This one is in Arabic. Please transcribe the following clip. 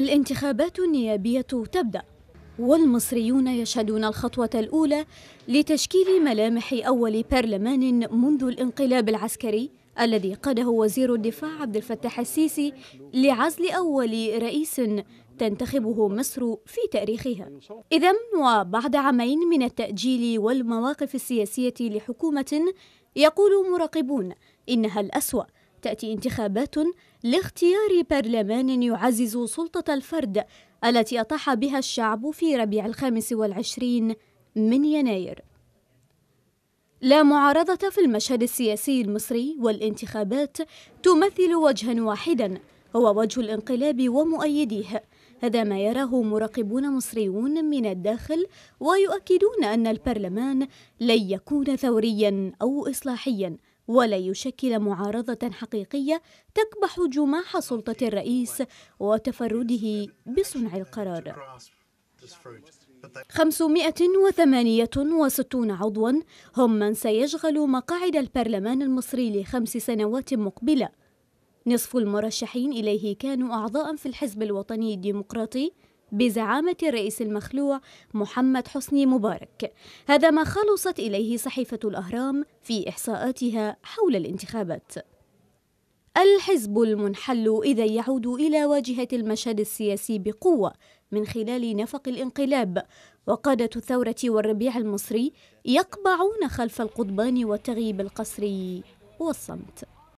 الانتخابات النيابية تبدأ والمصريون يشهدون الخطوة الأولى لتشكيل ملامح أول برلمان منذ الانقلاب العسكري الذي قاده وزير الدفاع عبد الفتاح السيسي لعزل أول رئيس تنتخبه مصر في تاريخها. إذا وبعد عامين من التأجيل والمواقف السياسية لحكومة يقول مراقبون إنها الأسوأ تأتي انتخابات لاختيار برلمان يعزز سلطة الفرد التي أطاح بها الشعب في ربيع الخامس والعشرين من يناير. لا معارضة في المشهد السياسي المصري والانتخابات تمثل وجها واحدا هو وجه الانقلاب ومؤيديه. هذا ما يراه مراقبون مصريون من الداخل ويؤكدون أن البرلمان لن يكون ثوريا أو إصلاحيا. ولا يشكل معارضة حقيقية تكبح جماح سلطة الرئيس وتفرده بصنع القرار. 568 عضوا هم من سيشغل مقاعد البرلمان المصري لخمس سنوات مقبلة. نصف المرشحين إليه كانوا أعضاء في الحزب الوطني الديمقراطي بزعامة الرئيس المخلوع محمد حسني مبارك. هذا ما خلصت إليه صحيفة الأهرام في إحصاءاتها حول الانتخابات. الحزب المنحل إذا يعود إلى واجهة المشهد السياسي بقوة من خلال نفق الانقلاب. وقادة الثورة والربيع المصري يقبعون خلف القضبان والتغييب القسري والصمت.